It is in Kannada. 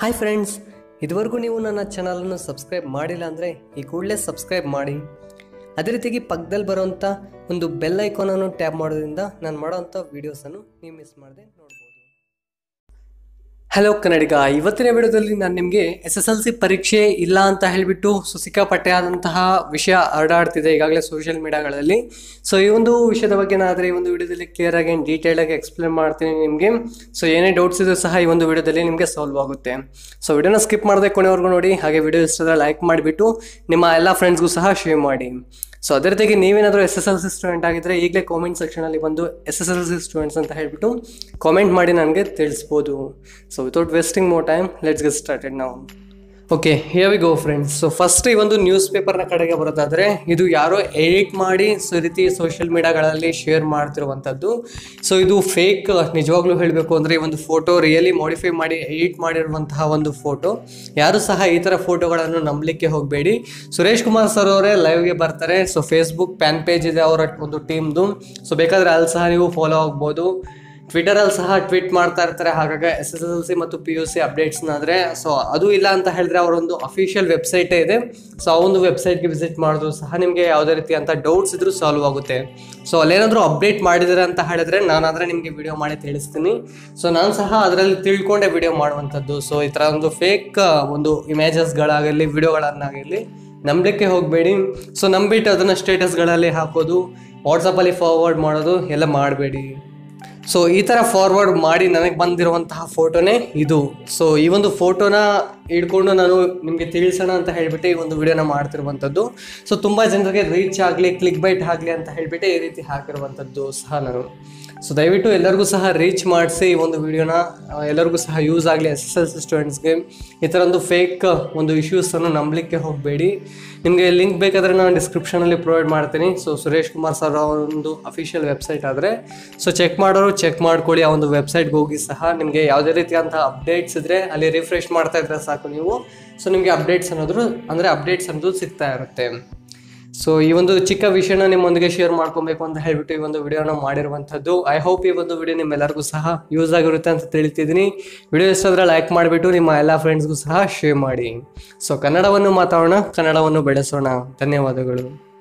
ಹಾಯ್ ಫ್ರೆಂಡ್ಸ್ ಇದುವರೆಗೂ ನೀವು ನನ್ನ ಚಾನಲನ್ನು ಸಬ್ಸ್ಕ್ರೈಬ್ ಮಾಡಿಲ್ಲ ಅಂದರೆ ಈ ಕೂಡಲೇ ಸಬ್ಸ್ಕ್ರೈಬ್ ಮಾಡಿ. ಅದೇ ರೀತಿಯಾಗಿ ಪಕ್ಕದಲ್ಲಿ ಬರೋವಂಥ ಒಂದು ಬೆಲ್ ಐಕಾನನ್ನು ಟ್ಯಾಪ್ ಮಾಡೋದ್ರಿಂದ ನಾನು ಮಾಡೋವಂಥ ವೀಡಿಯೋಸನ್ನು ನೀವು ಮಿಸ್ ಮಾಡದೆ ನೋಡ್ಬೋದು. ಹಲೋ ಕನ್ನಡಿಗ. ಇವತ್ತಿನ ವಿಡಿಯೋದಲ್ಲಿ ನಾನು ನಿಮಗೆ ಎಸ್ ಎಸ್ ಎಲ್ ಸಿ ಪರೀಕ್ಷೆ ಇಲ್ಲ ಅಂತ ಹೇಳಿಬಿಟ್ಟು ಸೊ ಸಿಕ್ಕಾಪಟ್ಟೆ ಆದಂತಹ ವಿಷಯ ಹರಡಾಡ್ತಿದೆ ಈಗಾಗಲೇ ಸೋಷಿಯಲ್ ಮೀಡಿಯಾಗಳಲ್ಲಿ ಸೊ ಈ ಒಂದು ವಿಷಯದ ಬಗ್ಗೆ ನಾನು ಈ ಒಂದು ವಿಡಿಯೋದಲ್ಲಿ ಕ್ಲಿಯರ್ ಆಗಿ ಡೀಟೇಲ್ ಆಗಿ ಎಕ್ಸ್ಪ್ಲೇನ್ ಮಾಡ್ತೀನಿ ನಿಮಗೆ. ಸೊ ಏನೇ ಡೌಟ್ಸ್ ಇದ್ರೂ ಸಹ ಈ ಒಂದು ವಿಡಿಯೋದಲ್ಲಿ ನಿಮಗೆ ಸಾಲ್ವ್ ಆಗುತ್ತೆ. ಸೊ ವಿಡಿಯೋನ ಸ್ಕಿಪ್ ಮಾಡದೆ ಕೊನೆವರೆಗೂ ನೋಡಿ. ಹಾಗೆ ವಿಡಿಯೋ ಇಷ್ಟದ ಲೈಕ್ ಮಾಡಿಬಿಟ್ಟು ನಿಮ್ಮ ಎಲ್ಲ ಫ್ರೆಂಡ್ಸ್ಗೂ ಸಹ ಶೇರ್ ಮಾಡಿ. ಸೊ ಅದರ ಜೊತೆಗೆ ನೀವೇನಾದರೂ S S L C student ಆಗಿದ್ದರೆ ಈಗಲೇ ಕಾಮೆಂಟ್ ಸೆಕ್ಷನಲ್ಲಿ ಬಂದು S S L C students ಅಂತ ಹೇಳಿಬಿಟ್ಟು ಕಾಮೆಂಟ್ ಮಾಡಿ ನನಗೆ ತಿಳಿಸ್ಬೋದು. So without wasting more time let's get started ನಾವು okay here we go friends so first ಈ ಒಂದು ನ್ಯೂಸ್ ಪೇಪರ್ನ ಕಡೆಗೆ ಬರೋದಾದರೆ, ಇದು ಯಾರೋ ಎಡಿಟ್ ಮಾಡಿ ಸೊ, ರೀತಿ ಸೋಷಿಯಲ್ ಮೀಡಿಯಾಗಳಲ್ಲಿ ಶೇರ್ ಮಾಡ್ತಿರುವಂಥದ್ದು ಸೊ ಇದು ಫೇಕ್ ನಿಜವಾಗ್ಲೂ ಹೇಳಬೇಕು ಅಂದರೆ ಈ ಒಂದು ಫೋಟೋ ರಿಯಲಿ ಮಾಡಿಫೈ ಮಾಡಿ ಎಡಿಟ್ ಮಾಡಿರುವಂತಹ ಒಂದು ಫೋಟೋ ಯಾರು ಸಹ ಈ ಥರ ಫೋಟೋಗಳನ್ನು ನಂಬಲಿಕ್ಕೆ ಹೋಗಬೇಡಿ. ಸುರೇಶ್ ಕುಮಾರ್ ಸರ್ ಅವರೇ ಲೈವ್ಗೆ ಬರ್ತಾರೆ. ಸೊ ಫೇಸ್ಬುಕ್ ಪ್ಯಾನ್ ಪೇಜ್ ಇದೆ, ಅವರ ಒಂದು ಟೀಮ್ದು ಸೊ ಬೇಕಾದರೆ ಅಲ್ಲಿ ಸಹ ನೀವು ಫಾಲೋ ಆಗ್ಬೋದು. ಟ್ವಿಟರಲ್ಲಿ ಸಹ ಟ್ವೀಟ್ ಮಾಡ್ತಾ ಇರ್ತಾರೆ. ಹಾಗಾಗಿ ಎಸ್ ಎಸ್ ಎಲ್ ಸಿ ಮತ್ತು ಪಿ ಯು ಸಿ ಅಪ್ಡೇಟ್ಸ್ನಾದರೆ ಸೊ ಅದು ಇಲ್ಲ ಅಂತ ಹೇಳಿದ್ರೆ ಅವರೊಂದು ಅಫಿಷಿಯಲ್ ವೆಬ್ಸೈಟೇ ಇದೆ. ಸೊ ಆ ಒಂದು ವೆಬ್ಸೈಟ್ಗೆ ವಿಸಿಟ್ ಮಾಡಿದ್ರು ಸಹ ನಿಮಗೆ ಯಾವುದೇ ರೀತಿಯಂಥ ಡೌಟ್ಸ್ ಇದ್ರೂ ಸಾಲ್ವ್ ಆಗುತ್ತೆ. ಸೊ ಅಲ್ಲೇನಾದರೂ ಅಪ್ಡೇಟ್ ಮಾಡಿದರೆ ಅಂತ ಹೇಳಿದ್ರೆ ನಾನಾದರೆ ನಿಮಗೆ ವಿಡಿಯೋ ಮಾಡಿ ತಿಳಿಸ್ತೀನಿ. ಸೊ ನಾನು ಸಹ ಅದರಲ್ಲಿ ತಿಳ್ಕೊಂಡೆ ವಿಡಿಯೋ ಮಾಡುವಂಥದ್ದು. ಸೊ ಈ ಥರ ಒಂದು ಫೇಕ್ ಒಂದು ಇಮೇಜಸ್ಗಳಾಗಲಿ ವಿಡಿಯೋಗಳನ್ನಾಗಿರಲಿ ನಂಬಲಿಕ್ಕೆ ಹೋಗಬೇಡಿ. ಸೊ ನಂಬಿಟ್ಟು ಅದನ್ನು ಸ್ಟೇಟಸ್ಗಳಲ್ಲಿ ಹಾಕೋದು ವಾಟ್ಸಪ್ಪಲ್ಲಿ ಫಾರ್ವರ್ಡ್ ಮಾಡೋದು ಎಲ್ಲ ಮಾಡಬೇಡಿ. ಸೊ ಈ ಥರ ಫಾರ್ವರ್ಡ್ ಮಾಡಿ ನನಗೆ ಬಂದಿರುವಂತಹ ಫೋಟೋನೇ ಇದು. ಸೊ ಈ ಒಂದು ಫೋಟೋನ ಹಿಡ್ಕೊಂಡು ನಾನು ನಿಮಗೆ ತಿಳಿಸೋಣ ಅಂತ ಹೇಳ್ಬಿಟ್ಟು ಈ ಒಂದು ವಿಡಿಯೋನ ಮಾಡ್ತಿರುವಂಥದ್ದು. ಸೊ ತುಂಬ ಜನರಿಗೆ ರೀಚ್ ಆಗಲಿ ಕ್ಲಿಕ್ ಬೈಟ್ ಆಗಲಿ ಅಂತ ಹೇಳ್ಬಿಟ್ಟು ಈ ರೀತಿ ಹಾಕಿರುವಂಥದ್ದು ಸಹ ನಾನು. ಸೊ ದಯವಿಟ್ಟು ಎಲ್ಲರಿಗೂ ಸಹ ರೀಚ್ ಮಾಡಿಸಿ ಈ ಒಂದು ವಿಡಿಯೋನ ಎಲ್ಲರಿಗೂ ಸಹ ಯೂಸ್ ಆಗಲಿ ಎಸ್ ಎಸ್ ಎಲ್ ಸಿ ಸ್ಟೂಡೆಂಟ್ಸ್ಗೆ ಈ ಥರ ಒಂದು ಫೇಕ್ ಒಂದು ಇಶ್ಯೂಸನ್ನು ನಂಬಲಿಕ್ಕೆ ಹೋಗಬೇಡಿ. ನಿಮಗೆ ಲಿಂಕ್ ಬೇಕಾದರೆ ನಾನು ಡಿಸ್ಕ್ರಿಪ್ಷನಲ್ಲಿ ಪ್ರೊವೈಡ್ ಮಾಡ್ತೀನಿ. ಸೊ ಸುರೇಶ್ ಕುಮಾರ್ ಸರ್ ಒಂದು ಅಫಿಷಿಯಲ್ ವೆಬ್ಸೈಟ್ ಆದರೆ. ಸೊ ಚೆಕ್ ಮಾಡೋರು ಚೆಕ್ ಮಾಡ್ಕೊಳ್ಳಿ, ಆ ಒಂದು ವೆಬ್ಸೈಟ್ಗೆ ಹೋಗಿ ಸಹ ನಿಮಗೆ ಯಾವುದೇ ರೀತಿಯಂಥ ಅಪ್ಡೇಟ್ಸ್ ಇದ್ದರೆ ಅಲ್ಲಿ ರಿಫ್ರೆಶ್ ಮಾಡ್ತಾ ಇದ್ರೆ ಸಾಕು ನೀವು. ಸೊ ನಿಮಗೆ ಅಪ್ಡೇಟ್ಸ್ ಅನ್ನೋದು ಅಂದರೆ ಅಪ್ಡೇಟ್ಸ್ ಅನ್ನೋದು ಸಿಗ್ತಾ ಇರುತ್ತೆ. ಸೊ ಈ ಒಂದು ಚಿಕ್ಕ ವಿಷಯನ ನಿಮ್ಮೊಂದಿಗೆ ಶೇರ್ ಮಾಡ್ಕೊಬೇಕು ಅಂತ ಹೇಳ್ಬಿಟ್ಟು ಈ ಒಂದು ವಿಡಿಯೋನ ಮಾಡಿರುವಂಥದ್ದು. ಐ ಹೋಪ್ ಈ ಒಂದು ವಿಡಿಯೋ ನಿಮ್ಮೆಲ್ಲರಿಗೂ ಸಹ ಯೂಸ್ ಆಗಿರುತ್ತೆ ಅಂತ ತಿಳಿತಿದ್ದೀನಿ. ವಿಡಿಯೋ ಇಷ್ಟ ಆದರೆ ಲೈಕ್ ಮಾಡಿಬಿಟ್ಟು ನಿಮ್ಮ ಎಲ್ಲ ಫ್ರೆಂಡ್ಸ್ಗೂ ಸಹ ಶೇರ್ ಮಾಡಿ. ಸೊ ಕನ್ನಡವನ್ನು ಮಾತಾಡೋಣ, ಕನ್ನಡವನ್ನು ಬೆಳೆಸೋಣ. ಧನ್ಯವಾದಗಳು.